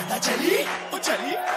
चली वो चली।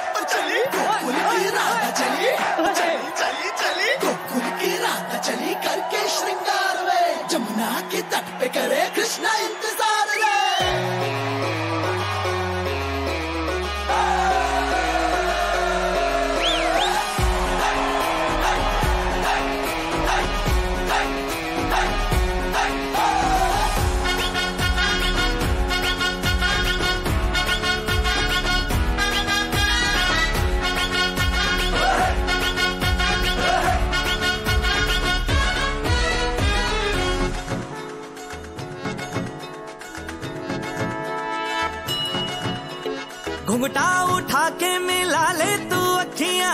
घुंघटा उठा के मिला ले तू अखियाँ।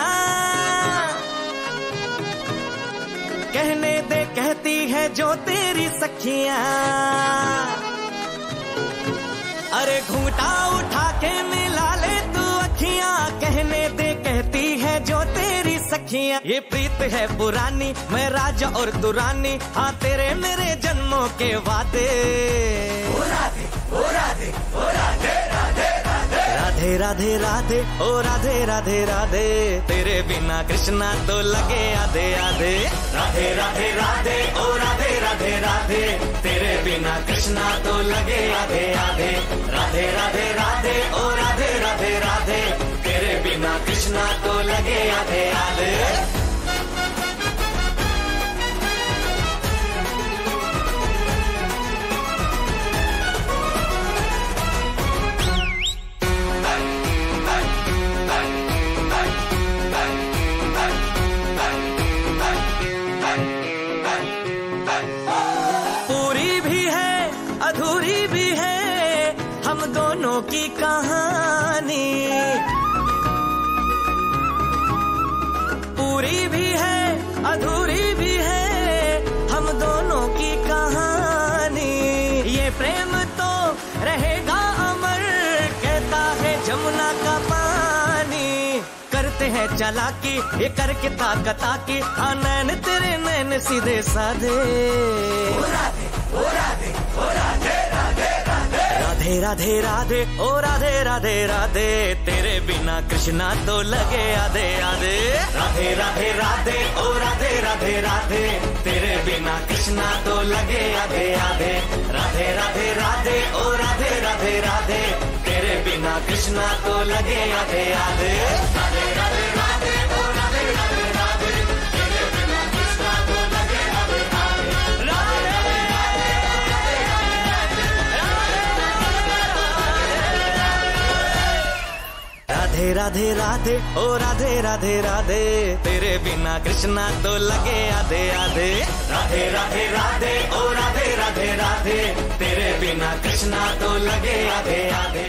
कहने दे, कहती है जो तेरी सखियाँ। अरे घुंघटा उठा के मिला ले तू अखियाँ। कहने दे, कहती है जो तेरी सखियाँ। ये प्रीत है पुरानी, मैं राजा और दुरानी। हाँ तेरे मेरे जन्मों के वादे। राधे राधे राधे। ओ राधे राधे राधे। तेरे बिना कृष्णा तो लगे आधे आधे। राधे राधे राधे, ओ राधे राधे राधे। तेरे बिना कृष्णा तो लगे आधे आधे। राधे राधे राधे, ओ राधे राधे राधे। तेरे बिना कृष्णा तो लगे आधे आधे। दोनों की कहानी। पूरी भी है, अधूरी भी है, हम दोनों की कहानी। ये प्रेम तो रहेगा अमर, कहता है जमुना का पानी। करते हैं चालाकी, ये करके ताकता की हाँ नैन तेरे नैन सीधे साधे। राधे राधे राधे ओ राधे राधे राधे तेरे बिना कृष्णा तो लगे आधे आधे राधे राधे राधे ओ राधे राधे राधे तेरे बिना कृष्णा तो लगे आधे आधे राधे राधे राधे ओ राधे राधे राधे तेरे बिना कृष्णा तो लगे आधे आधे राधे राधे राधे राधे राधे, ओ राधे राधे राधे। तेरे बिना कृष्णा तो लगे आधे आधे। राधे राधे राधे, ओ राधे राधे राधे। तेरे बिना कृष्णा तो लगे आधे आधे।